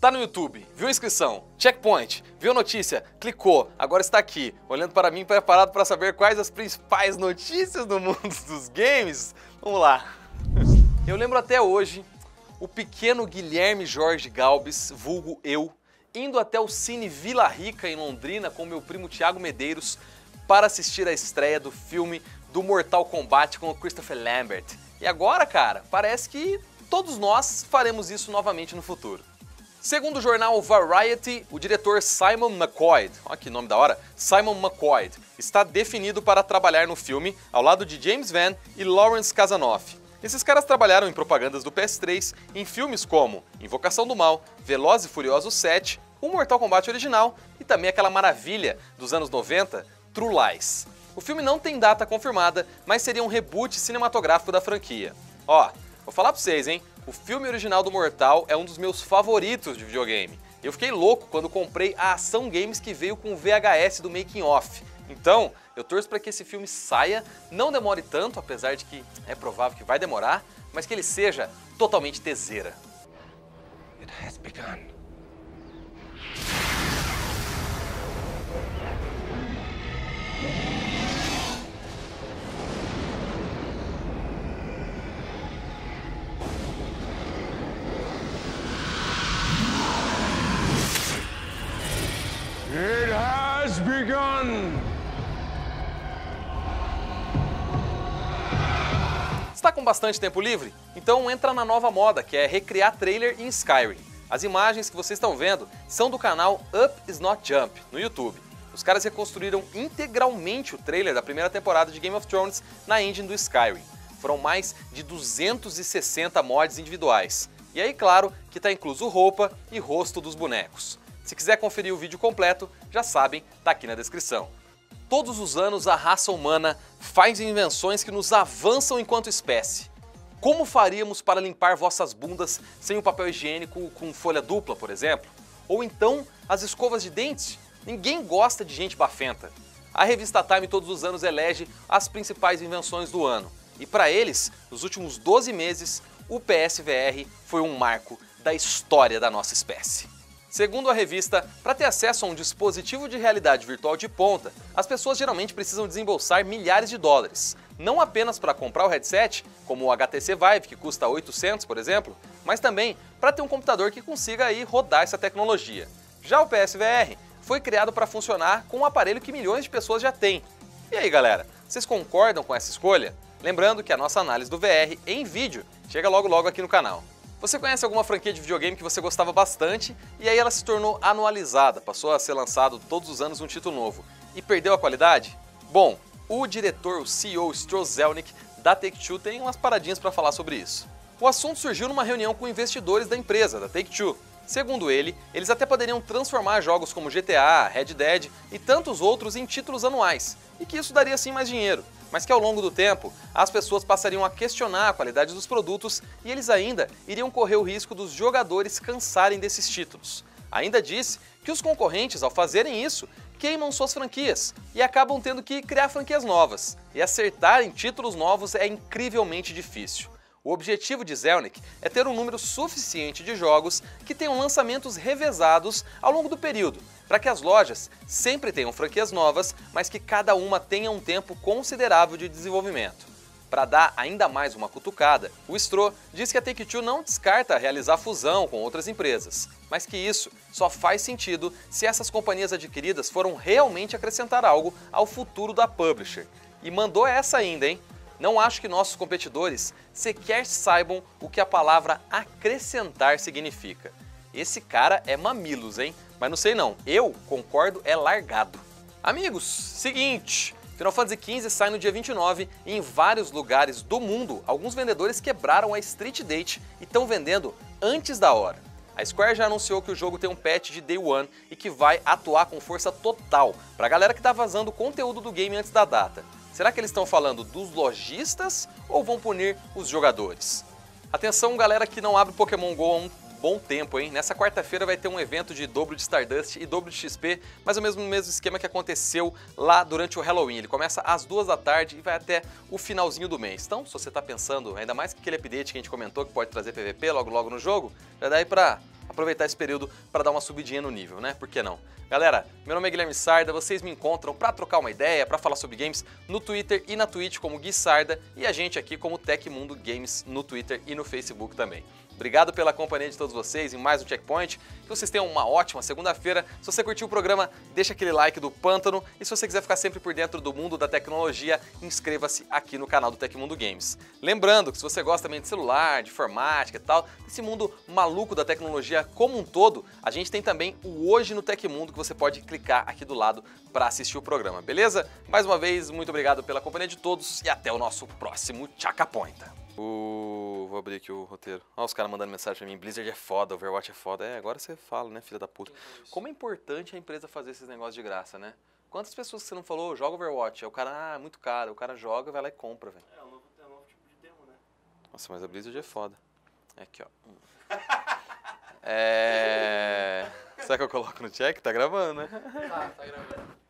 Tá no YouTube, viu a inscrição, checkpoint, viu a notícia, clicou, agora está aqui, olhando para mim preparado para saber quais as principais notícias do mundo dos games? Vamos lá. Eu lembro até hoje o pequeno Guilherme Jorge Galbes, vulgo eu, indo até o Cine Vila Rica em Londrina com meu primo Tiago Medeiros para assistir a estreia do filme do Mortal Kombat com o Christopher Lambert. E agora, cara, parece que todos nós faremos isso novamente no futuro. Segundo o jornal Variety, o diretor Simon McCoy, olha que nome da hora, Simon McCoy, está definido para trabalhar no filme ao lado de James Van e Lawrence Kasanoff. Esses caras trabalharam em propagandas do PS3 em filmes como Invocação do Mal, Veloz e Furioso 7, o Mortal Kombat original e também aquela maravilha dos anos 90, True Lies. O filme não tem data confirmada, mas seria um reboot cinematográfico da franquia. Ó, vou falar pra vocês, hein? O filme original do Mortal é um dos meus favoritos de videogame. Eu fiquei louco quando comprei a Ação Games que veio com o VHS do Making Off. Então, eu torço para que esse filme saia, não demore tanto, apesar de que é provável que vai demorar, mas que ele seja totalmente teseira. It has begun. Begun! Está com bastante tempo livre? Então entra na nova moda, que é recriar trailer em Skyrim. As imagens que vocês estão vendo são do canal Up Is Not Jump, no YouTube. Os caras reconstruíram integralmente o trailer da primeira temporada de Game of Thrones na engine do Skyrim. Foram mais de 260 mods individuais. E aí, claro, que está incluso roupa e rosto dos bonecos. Se quiser conferir o vídeo completo, já sabem, tá aqui na descrição. Todos os anos a raça humana faz invenções que nos avançam enquanto espécie. Como faríamos para limpar vossas bundas sem o papel higiênico com folha dupla, por exemplo? Ou então as escovas de dentes? Ninguém gosta de gente bafenta. A revista Time todos os anos elege as principais invenções do ano. E para eles, nos últimos 12 meses, o PSVR foi um marco da história da nossa espécie. Segundo a revista, para ter acesso a um dispositivo de realidade virtual de ponta, as pessoas geralmente precisam desembolsar milhares de dólares. Não apenas para comprar o headset, como o HTC Vive, que custa 800, por exemplo, mas também para ter um computador que consiga aí rodar essa tecnologia. Já o PSVR foi criado para funcionar com um aparelho que milhões de pessoas já têm. E aí, galera, vocês concordam com essa escolha? Lembrando que a nossa análise do VR em vídeo chega logo logo aqui no canal. Você conhece alguma franquia de videogame que você gostava bastante e aí ela se tornou anualizada, passou a ser lançado todos os anos um título novo e perdeu a qualidade? Bom, o diretor, o CEO Strozelnik da Take-Two tem umas paradinhas para falar sobre isso. O assunto surgiu numa reunião com investidores da empresa, da Take-Two. Segundo ele, eles até poderiam transformar jogos como GTA, Red Dead e tantos outros em títulos anuais, e que isso daria sim mais dinheiro mas que ao longo do tempo as pessoas passariam a questionar a qualidade dos produtos e eles ainda iriam correr o risco dos jogadores cansarem desses títulos. Ainda disse que os concorrentes, ao fazerem isso, queimam suas franquias e acabam tendo que criar franquias novas. E acertar em títulos novos é incrivelmente difícil. O objetivo de Zelnick é ter um número suficiente de jogos que tenham lançamentos revezados ao longo do período, para que as lojas sempre tenham franquias novas, mas que cada uma tenha um tempo considerável de desenvolvimento. Para dar ainda mais uma cutucada, o Stro diz que a Take-Two não descarta realizar fusão com outras empresas, mas que isso só faz sentido se essas companhias adquiridas foram realmente acrescentar algo ao futuro da publisher. E mandou essa ainda, hein? Não acho que nossos competidores sequer saibam o que a palavra acrescentar significa. Esse cara é mamilos, hein? Mas não sei não, eu concordo, é largado. Amigos, seguinte, Final Fantasy XV sai no dia 29 e em vários lugares do mundo, alguns vendedores quebraram a Street Date e estão vendendo antes da hora. A Square já anunciou que o jogo tem um patch de Day One e que vai atuar com força total para a galera que está vazando conteúdo do game antes da data. Será que eles estão falando dos lojistas ou vão punir os jogadores? Atenção, galera que não abre Pokémon GO há um bom tempo, hein? Nessa quarta-feira vai ter um evento de dobro de Stardust e dobro de XP, mais ou menos no mesmo esquema que aconteceu lá durante o Halloween. Ele começa às duas da tarde e vai até o finalzinho do mês. Então, se você está pensando, ainda mais que aquele update que a gente comentou que pode trazer PVP logo logo no jogo, já dá aí para aproveitar esse período para dar uma subidinha no nível, né? Por que não? Galera, meu nome é Guilherme Sarda, vocês me encontram para trocar uma ideia, para falar sobre games no Twitter e na Twitch como Gui Sarda e a gente aqui como Tecmundo Games no Twitter e no Facebook também. Obrigado pela companhia de todos vocês em mais um Checkpoint. Que vocês tenham uma ótima segunda-feira. Se você curtiu o programa, deixa aquele like do Pântano. E se você quiser ficar sempre por dentro do mundo da tecnologia, inscreva-se aqui no canal do Tecmundo Games. Lembrando que se você gosta também de celular, de informática e tal, esse mundo maluco da tecnologia como um todo, a gente tem também o Hoje no Tecmundo que você pode clicar aqui do lado para assistir o programa, beleza? Mais uma vez, muito obrigado pela companhia de todos e até o nosso próximo Chacapointa. O... Vou abrir aqui o roteiro. Olha os caras mandando mensagem pra mim. Blizzard é foda, Overwatch é foda. É, agora você fala, né, filha da puta. Como é importante a empresa fazer esses negócios de graça, né? Quantas pessoas que você não falou, joga Overwatch? Aí o cara, ah, é muito caro. O cara joga, vai lá e compra, velho. É um novo, é um novo tipo de demo, né? Nossa, mas a Blizzard é foda. É aqui, ó. É... Será que eu coloco no check? Tá gravando, né?